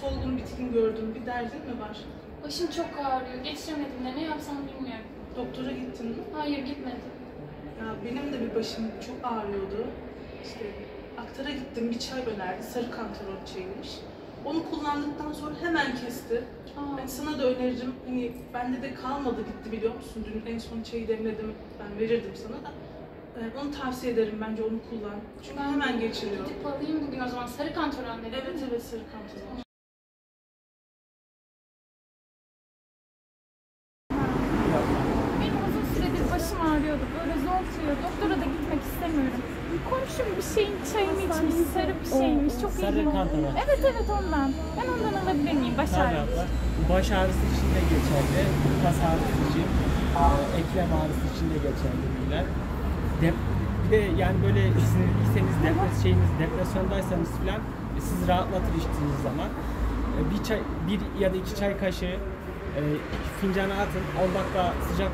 solgun bitkin gördüm. Bir derdin mi var? Başım çok ağrıyor. Geçiremedim de ne yapsam bilmiyorum. Doktora gittin mi? Hayır gitmedim. Ya benim de bir başım çok ağrıyordu. İşte aktara gittim, bir çay önerdi. Sarı kantaron çayıymış. Onu kullandıktan sonra hemen kesti. Aa, Ben sana da öneririm. Hani bende de kalmadı gitti biliyor musun? Dün en son çayı demledim. Ben verirdim sana da. Ee, onu tavsiye ederim bence onu kullan. Çünkü hemen geçiriyor. Gidip alayım bugün o zaman. Sarı kantoron dedi. Evet evet sarı kantaron. Benim uzun süredir başım zorluyor. Doktora da gitmek istemiyorum. Komşum bir şeyin çayını içmiş. Sarı bir şeymiş. Çok iyi. Sarı kantaron. Evet evet ondan. Ben ondan alabilir miyim? Baş ağrısı. abla. Baş ağrısı için de geçerli. Kas ağrısı için, eklem ağrısı için de geçerli bilgiler. Dep bir de yani böyle sinirliyseniz, depres şeyiniz, depresyondaysanız falan e, siz rahatlatır içtiğiniz zaman. E, Bir çay, bir ya da iki çay kaşığı e, fincana atın. 10 dakika sıcak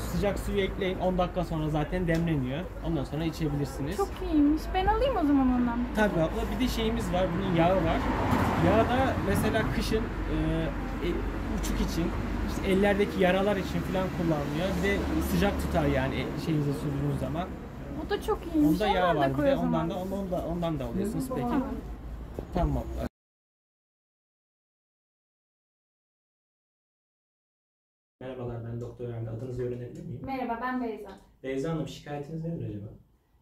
sıcak suyu ekleyin. 10 dakika sonra zaten demleniyor. Ondan sonra içebilirsiniz. Çok iyiymiş. Ben alayım o zaman ondan. Tabii abla bir de şeyimiz var bunun yağı var. Yağı da mesela kışın e, e, uçuk için işte ellerdeki yaralar için falan kullanılıyor. Bir de sıcak tutar yani e, şeyinize sürdüğünüz zaman. O da çok iyiymiş. Onda yağ var bir de ondan da ondan da ondan da alıyorsunuz peki. Tamam. Tamam Adınızı öğrenebilir miyim? Merhaba ben Beyza. Beyza Hanım şikayetiniz nedir acaba?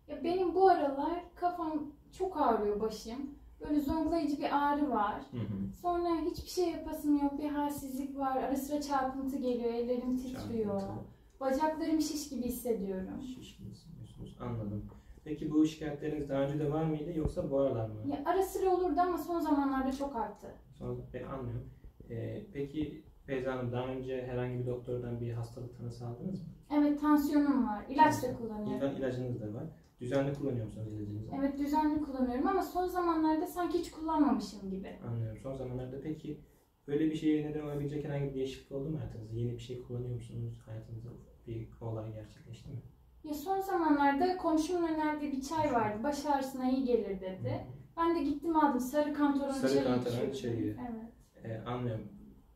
Ya benim bu aralar kafam çok ağrıyor başım. Böyle zonklayıcı bir ağrı var. Hı hı. Sonra hiçbir şey yapasım yok. Bir halsizlik var. Ara sıra çarpıntı geliyor. Ellerim titriyor. Çarpıntılı. Bacaklarım şiş gibi hissediyorum. Şişkin hissediyorsunuz. Anladım. Peki bu şikayetleriniz daha önce de var mıydı yoksa bu aralar mı? Ya ara sıra olurdu ama son zamanlarda çok arttı. Sonra ben anlıyorum. Ee, peki Beyza Hanım daha önce herhangi bir doktordan bir hastalık tanısı aldınız mı? Evet tansiyonum var. İlaç da kullanıyorum. İla, ilacınız da var. Düzenli kullanıyor musunuz ilacınızı? Evet düzenli kullanıyorum ama son zamanlarda sanki hiç kullanmamışım gibi. Anlıyorum. Son zamanlarda peki böyle bir şeye neden olabilecek herhangi bir değişiklik oldu mu hayatınızda? Yeni bir şey kullanıyor musunuz? Hayatınızda bir olay gerçekleşti mi? Ya son zamanlarda komşumun önerdiği bir çay vardı. Baş ağrısına iyi gelir dedi. Ben de gittim aldım. Sarı kantaron Sarı çayı kantaron içiyorum. çayı. Evet. Ee, anlıyorum.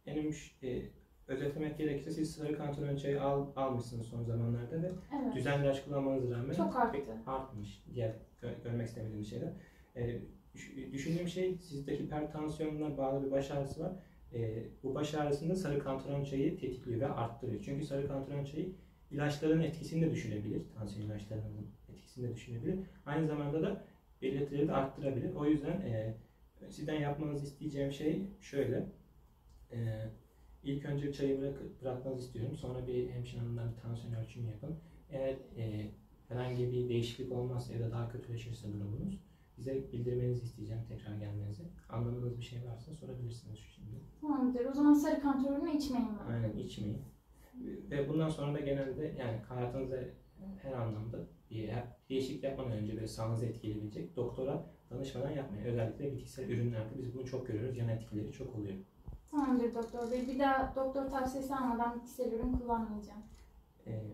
Benim e, özetlemek gerekirse siz sarı kantaron çayı al, almışsınız son zamanlarda ve Evet. düzenli ilaç kullanmanıza rağmen Çok arttı. artmış. Diğer gö- görmek istemediğim şeyler. Düş- düşündüğüm şey sizdeki hipertansiyonuna bağlı bir baş ağrısı var. Ee, bu baş ağrısında sarı kantaron çayı tetikliyor ve arttırıyor. Çünkü sarı kantaron çayı ilaçların etkisini de düşürebilir. Tansiyon ilaçlarının etkisini de düşürebilir. Aynı zamanda da belirtileri de arttırabilir. O yüzden e, sizden yapmanızı isteyeceğim şey şöyle. E, ilk önce çayı bırak, bırakmanızı istiyorum. Sonra bir hemşire hanımdan bir tansiyon ölçümü yapın. Eğer e, herhangi bir değişiklik olmazsa ya da daha kötüleşirse durumunuz bize bildirmenizi isteyeceğim tekrar gelmenizi. Anlamadığınız bir şey varsa sorabilirsiniz şimdi. Tamamdır. O zaman sarı kantaronu içmeyin ben. Aynen içmeyin. Ve bundan sonra da genelde yani hayatınızda her anlamda bir değişiklik yapmadan önce böyle sağlığınızı etkileyebilecek doktora danışmadan yapmayın. Özellikle bitkisel ürünlerde biz bunu çok görüyoruz. Yan etkileri çok oluyor. Tamamdır doktor bey. Bir daha doktor tavsiyesi almadan bitkisel ürün kullanmayacağım. Ee,